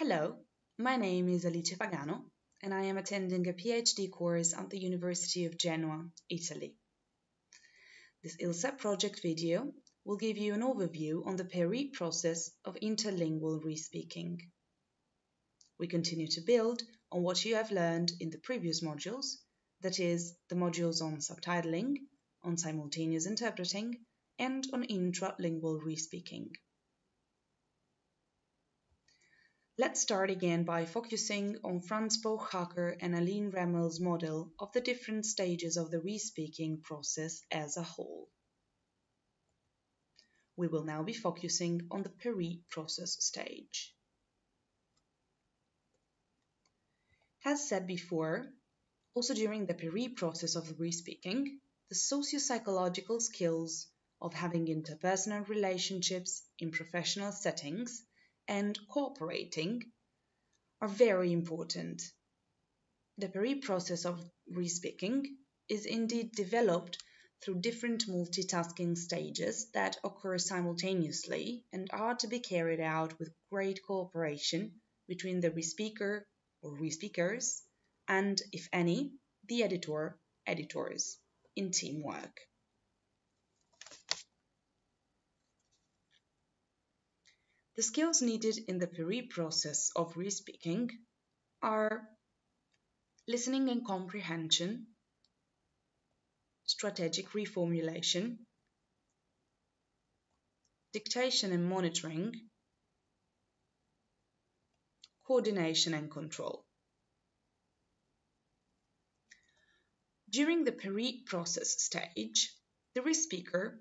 Hello, my name is Alice Pagano and I am attending a PhD course at the University of Genoa, Italy. This ILSA project video will give you an overview on the PERI process of interlingual respeaking. We continue to build on what you have learned in the previous modules, that is, the modules on subtitling, on simultaneous interpreting, and on intralingual respeaking. Let's start again by focusing on Franz Pöchhacker and Aline Remael's model of the different stages of the respeaking process as a whole. We will now be focusing on the PERI process stage. As said before, also during the PERI process of respeaking, the socio-psychological skills of having interpersonal relationships in professional settings and cooperating are very important. The PERI process of respeaking is indeed developed through different multitasking stages that occur simultaneously and are to be carried out with great cooperation between the respeaker or respeakers and, if any, the editor, editors in teamwork. The skills needed in the PERI process of respeaking are listening and comprehension, strategic reformulation, dictation and monitoring, coordination and control. During the PERI process stage, the respeaker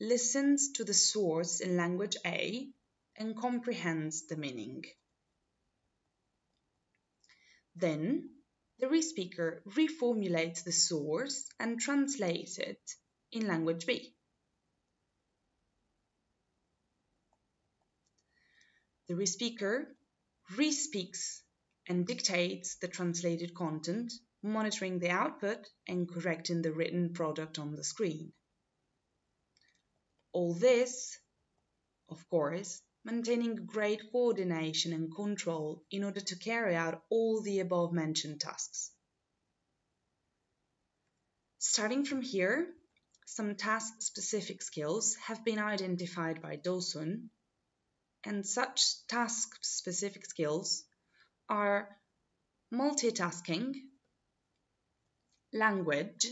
listens to the source in language A and comprehends the meaning. Then, the respeaker reformulates the source and translates it in language B. The respeaker respeaks and dictates the translated content, monitoring the output and correcting the written product on the screen. All this, of course, maintaining great coordination and control in order to carry out all the above mentioned tasks. Starting from here, some task-specific skills have been identified by Dawson, and such task-specific skills are multitasking, language,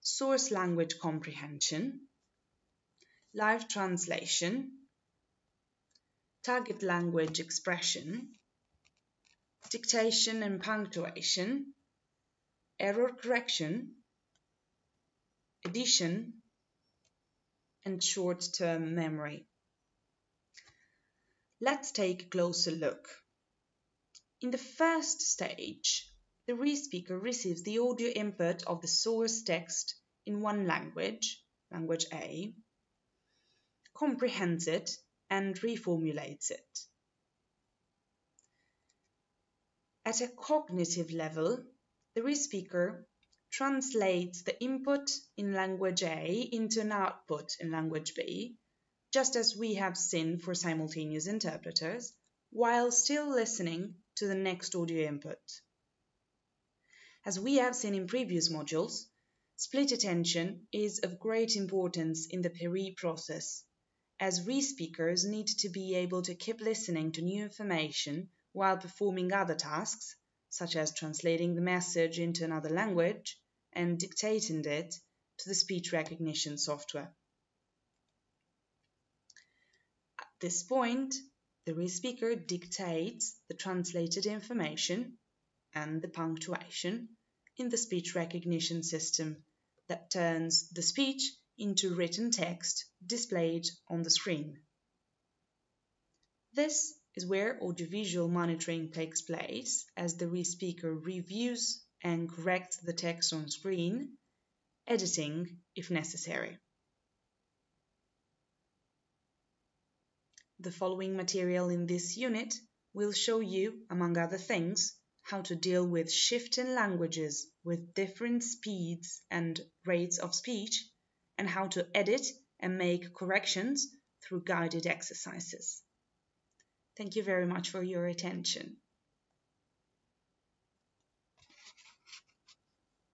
source language comprehension, live translation, target language expression, dictation and punctuation, error correction, addition, and short-term memory. Let's take a closer look. In the first stage, the respeaker receives the audio input of the source text in one language, language A, comprehends it, and reformulates it. At a cognitive level, the respeaker translates the input in language A into an output in language B, just as we have seen for simultaneous interpreters, while still listening to the next audio input. As we have seen in previous modules, split attention is of great importance in the PERI process as respeakers need to be able to keep listening to new information while performing other tasks, such as translating the message into another language and dictating it to the speech recognition software. At this point, the respeaker dictates the translated information and the punctuation in the speech recognition system that turns the speech into written text displayed on the screen. This is where audiovisual monitoring takes place as the respeaker reviews and corrects the text on screen, editing if necessary. The following material in this unit will show you, among other things, how to deal with shifting languages with different speeds and rates of speech and how to edit and make corrections through guided exercises. Thank you very much for your attention.